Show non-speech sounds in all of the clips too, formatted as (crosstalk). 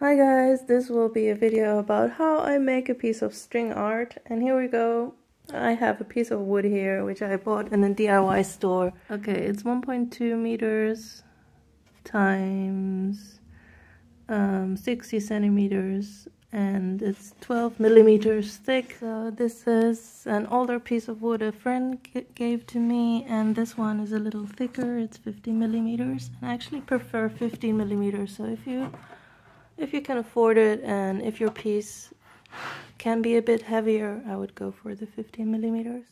Hi guys, this will be a video about how I make a piece of string art and here we go. I have a piece of wood here which I bought in a DIY store. Okay, it's 1.2 meters times um, 60 centimeters and it's 12 millimeters thick. So this is an older piece of wood a friend gave to me and this one is a little thicker, it's 50 millimeters. I actually prefer 15 millimeters so if you if you can afford it and if your piece can be a bit heavier, I would go for the 15 millimeters.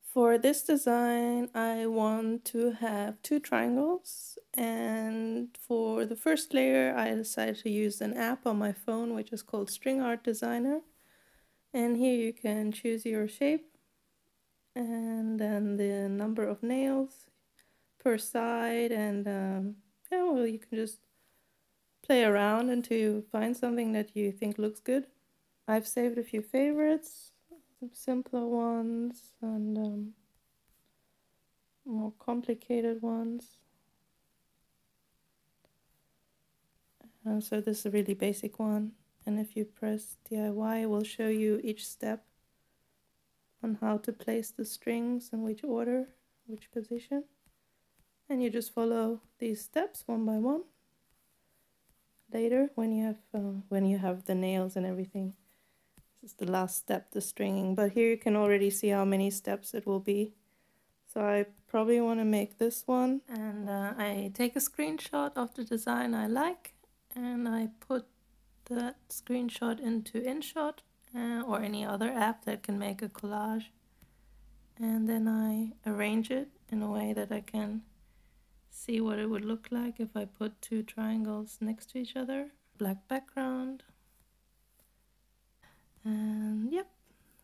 For this design, I want to have two triangles and for the first layer, I decided to use an app on my phone which is called String Art Designer. And here you can choose your shape and then the number of nails per side and um, yeah, well, you can just play around until you find something that you think looks good. I've saved a few favorites, some simpler ones and um, more complicated ones. And so this is a really basic one and if you press DIY it will show you each step on how to place the strings in which order, which position. And you just follow these steps one by one later when you have uh, when you have the nails and everything. This is the last step, the stringing. But here you can already see how many steps it will be. So I probably want to make this one. And uh, I take a screenshot of the design I like. And I put that screenshot into InShot uh, or any other app that can make a collage. And then I arrange it in a way that I can see what it would look like if I put two triangles next to each other. Black background. And yep,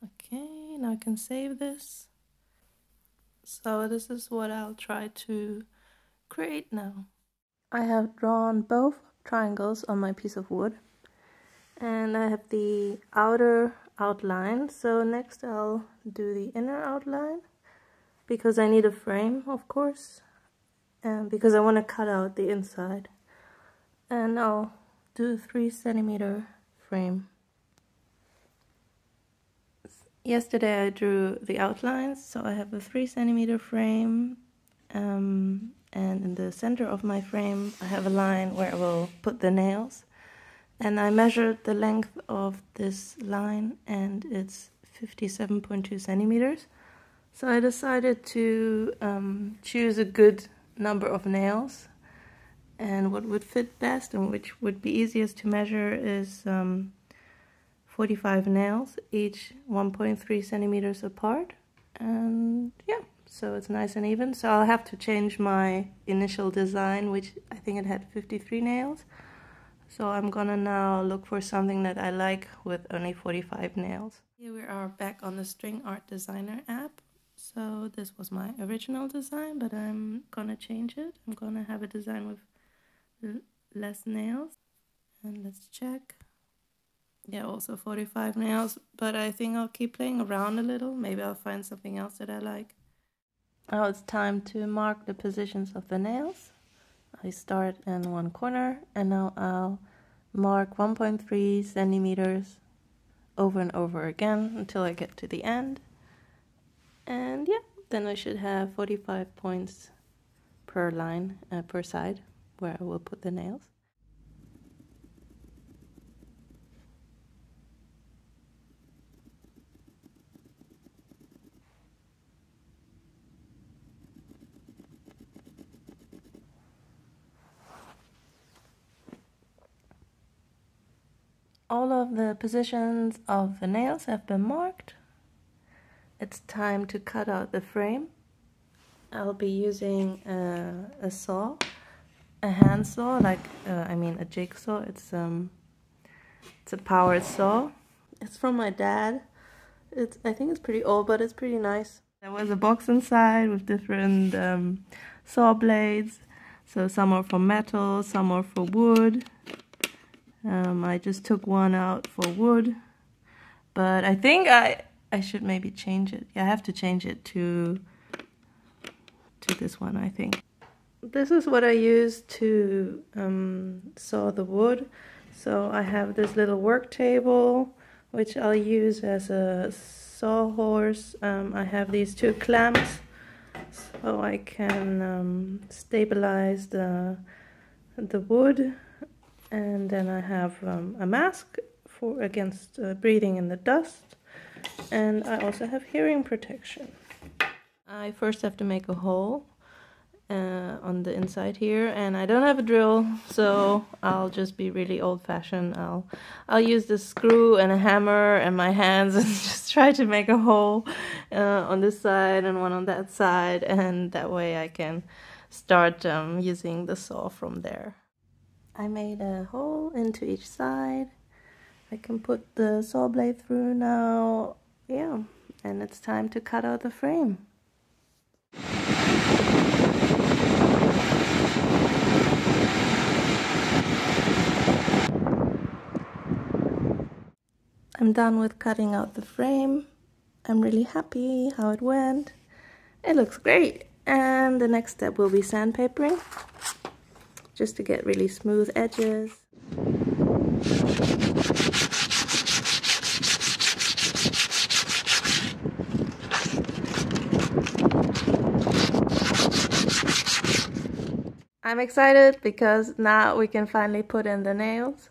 okay, now I can save this. So this is what I'll try to create now. I have drawn both triangles on my piece of wood and I have the outer outline so next I'll do the inner outline because I need a frame of course and because I want to cut out the inside. And I'll do a three centimeter frame. Yesterday I drew the outlines so I have a three centimeter frame um, and in the center of my frame I have a line where I will put the nails. And I measured the length of this line and it's 57.2 centimeters. So I decided to um, choose a good number of nails. And what would fit best and which would be easiest to measure is um, 45 nails each 1.3 centimeters apart. And yeah so it's nice and even. So I'll have to change my initial design which I think it had 53 nails. So I'm gonna now look for something that I like with only 45 nails. Here we are back on the string art designer app so this was my original design, but I'm gonna change it. I'm gonna have a design with less nails. And let's check. Yeah, also 45 nails, but I think I'll keep playing around a little. Maybe I'll find something else that I like. Now it's time to mark the positions of the nails. I start in one corner and now I'll mark 1.3 centimeters over and over again until I get to the end and yeah then I should have 45 points per line uh, per side where I will put the nails. All of the positions of the nails have been marked it's time to cut out the frame. I'll be using a, a saw, a hand saw, like uh, I mean a jigsaw. It's um, it's a powered saw. It's from my dad. It's I think it's pretty old, but it's pretty nice. There was a box inside with different um, saw blades. So some are for metal, some are for wood. Um, I just took one out for wood, but I think I I should maybe change it. Yeah, I have to change it to to this one, I think. This is what I use to um, saw the wood. So I have this little work table, which I'll use as a sawhorse. Um, I have these two clamps, so I can um, stabilize the the wood, and then I have um, a mask for against uh, breathing in the dust, and I also have hearing protection. I first have to make a hole uh, on the inside here and I don't have a drill so I'll just be really old-fashioned. I'll I'll use the screw and a hammer and my hands (laughs) and just try to make a hole uh, on this side and one on that side and that way I can start um, using the saw from there. I made a hole into each side I can put the saw blade through now yeah and it's time to cut out the frame I'm done with cutting out the frame. I'm really happy how it went. It looks great. And the next step will be sandpapering, just to get really smooth edges. I'm excited because now we can finally put in the nails.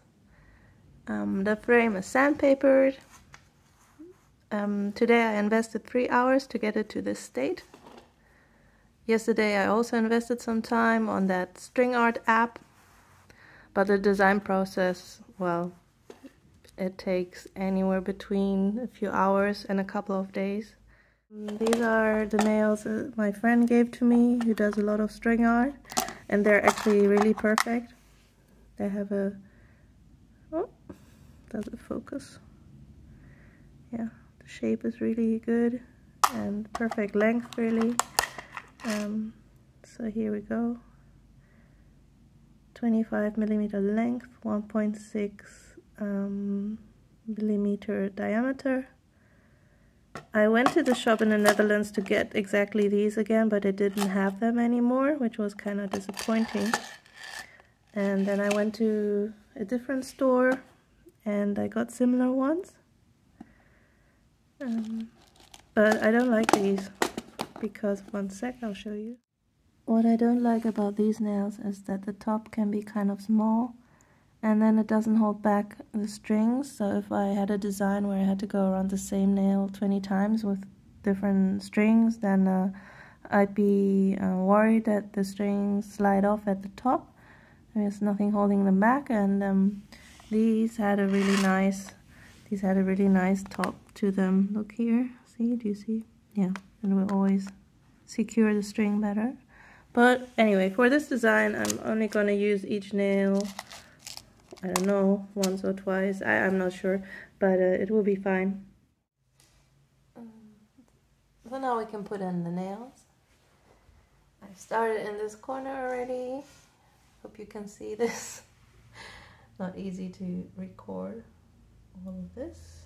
Um, the frame is sandpapered. Um, today I invested three hours to get it to this state. Yesterday I also invested some time on that string art app, but the design process, well, it takes anywhere between a few hours and a couple of days. These are the nails my friend gave to me, who does a lot of string art, and they're actually really perfect. They have a oh, does it focus? Yeah, the shape is really good and perfect length really. Um, so here we go. 25 millimeter length, 1.6 um, millimeter diameter. I went to the shop in the Netherlands to get exactly these again, but it didn't have them anymore, which was kind of disappointing. And then I went to a different store and I got similar ones. Um, but I don't like these because one sec I'll show you. What I don't like about these nails is that the top can be kind of small and then it doesn't hold back the strings so if I had a design where I had to go around the same nail 20 times with different strings then uh, I'd be uh, worried that the strings slide off at the top. There's nothing holding them back and um, these had a really nice these had a really nice top to them. Look here. See? Do you see? Yeah. And will always secure the string better. But anyway for this design I'm only going to use each nail I don't know once or twice I, I'm not sure but uh, it will be fine. Um, so now we can put in the nails. I started in this corner already. Hope you can see this. (laughs) Not easy to record all of this.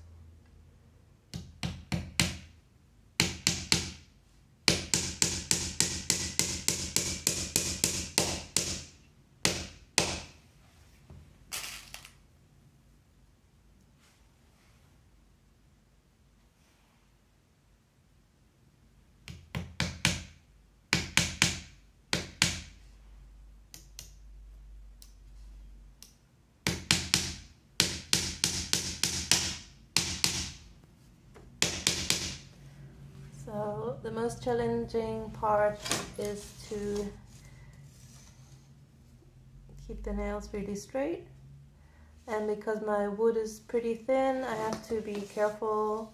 The most challenging part is to keep the nails really straight. And because my wood is pretty thin I have to be careful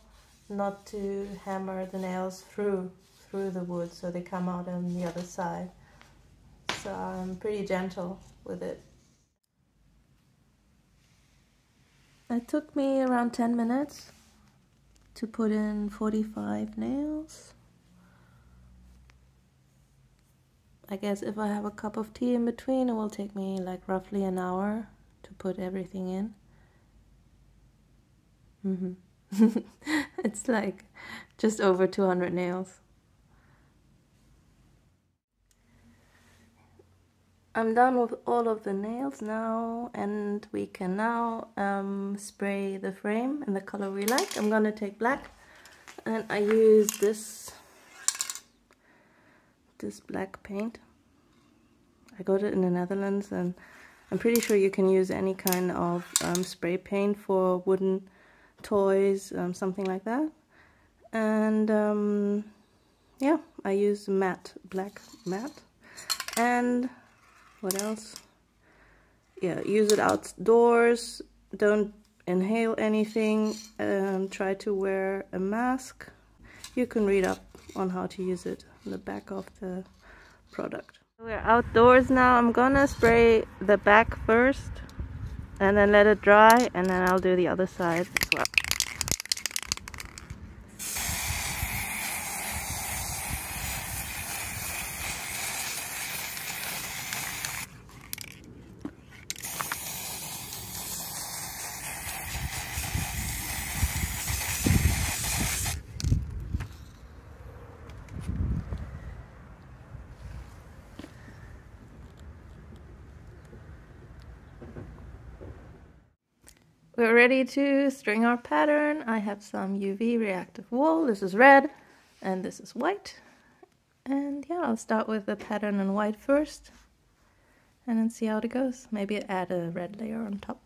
not to hammer the nails through through the wood so they come out on the other side. So I'm pretty gentle with it. It took me around 10 minutes to put in 45 nails. I guess if I have a cup of tea in between, it will take me like roughly an hour to put everything in. Mm -hmm. (laughs) it's like just over 200 nails. I'm done with all of the nails now and we can now um, spray the frame in the color we like. I'm gonna take black and I use this this black paint. I got it in the Netherlands and I'm pretty sure you can use any kind of um, spray paint for wooden toys, um, something like that. And um, yeah, I use matte, black matte. And what else? Yeah, use it outdoors. Don't inhale anything and try to wear a mask. You can read up on how to use it on the back of the product. We're outdoors now. I'm gonna spray the back first and then let it dry and then I'll do the other side as well. We're ready to string our pattern. I have some UV reactive wool. This is red and this is white. And yeah, I'll start with the pattern in white first and then see how it goes. Maybe add a red layer on top.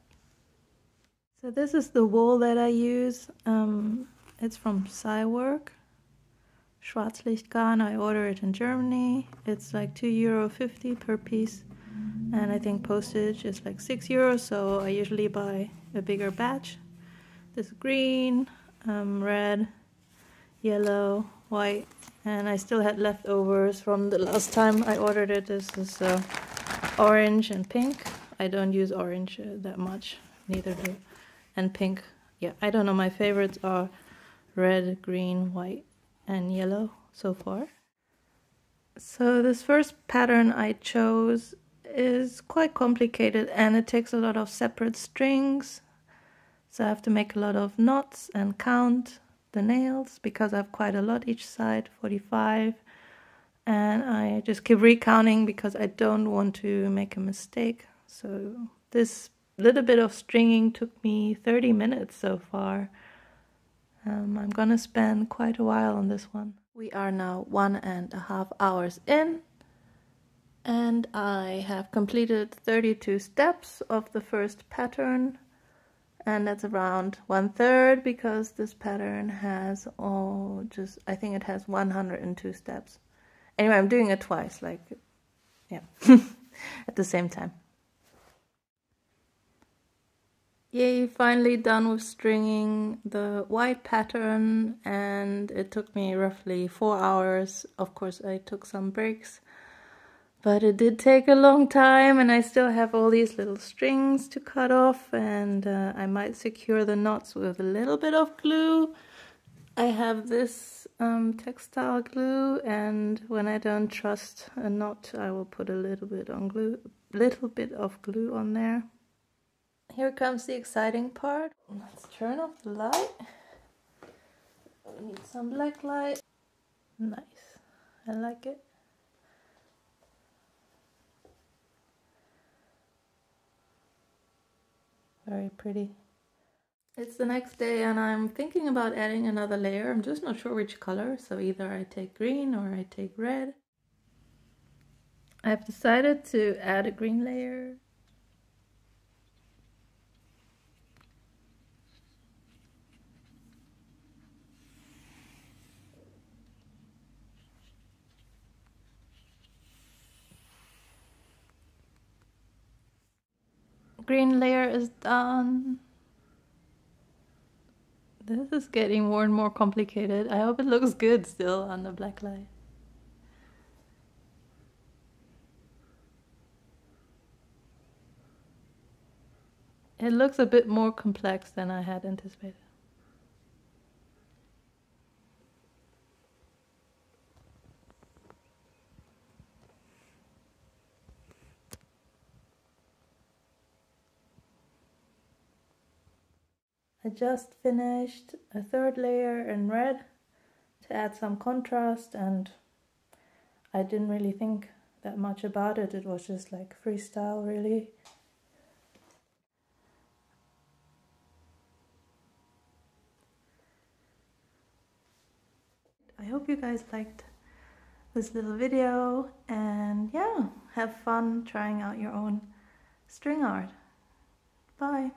So this is the wool that I use. Um, it's from Cywork. Schwarzlichtgarn. I order it in Germany. It's like 2 euro 50 per piece and I think postage is like 6 euros so I usually buy a bigger batch. This green, um, red, yellow, white and I still had leftovers from the last time I ordered it. This is uh, orange and pink. I don't use orange uh, that much, neither do and pink. Yeah, I don't know, my favorites are red, green, white and yellow so far. So this first pattern I chose is quite complicated and it takes a lot of separate strings. So I have to make a lot of knots and count the nails because I have quite a lot each side, 45. And I just keep recounting because I don't want to make a mistake. So this little bit of stringing took me 30 minutes so far. Um, I'm gonna spend quite a while on this one. We are now one and a half hours in and I have completed 32 steps of the first pattern. And that's around one third because this pattern has oh just I think it has 102 steps. Anyway I'm doing it twice like yeah (laughs) at the same time. Yay, finally done with stringing the white pattern. And it took me roughly four hours. Of course, I took some breaks but it did take a long time and I still have all these little strings to cut off and uh, I might secure the knots with a little bit of glue. I have this um, textile glue and when I don't trust a knot I will put a little bit on glue, little bit of glue on there. Here comes the exciting part. Let's turn off the light. We need some black light. Nice. I like it. Very pretty. It's the next day and I'm thinking about adding another layer. I'm just not sure which color, so either I take green or I take red. I've decided to add a green layer green layer is done. This is getting more and more complicated. I hope it looks good still on the black light. It looks a bit more complex than I had anticipated. I just finished a third layer in red to add some contrast and I didn't really think that much about it. It was just like freestyle, really. I hope you guys liked this little video and yeah, have fun trying out your own string art. Bye.